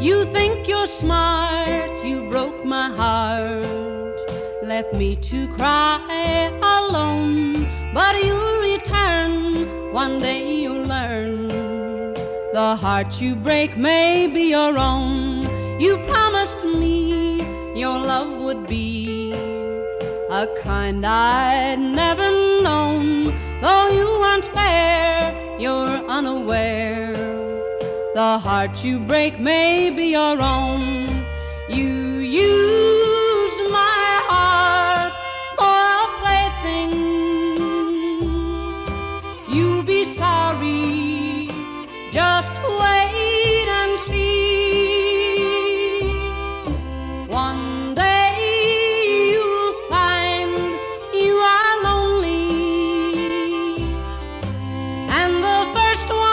You think you're smart, you broke my heart, left me to cry alone. But you'll return, one day you'll learn. The heart you break may be your own. You promised me your love would be a kind I'd never The heart you break may be your own. You used my heart for a plaything. You'll be sorry. Just wait and see. One day you'll find you are lonely, and the first one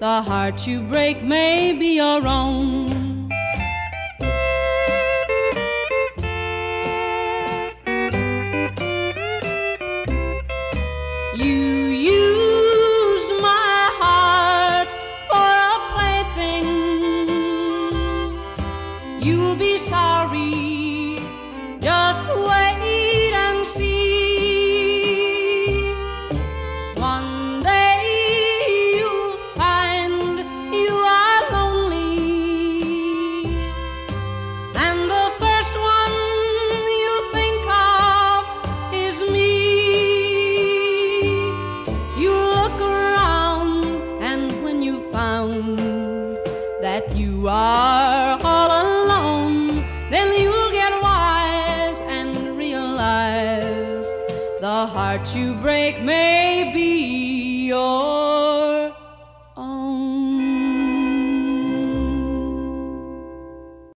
the heart you break may be your own. You used my heart for a plaything. You'll be sorry. Just wait that you are all alone, then you'll get wise and realize the heart you break may be yours.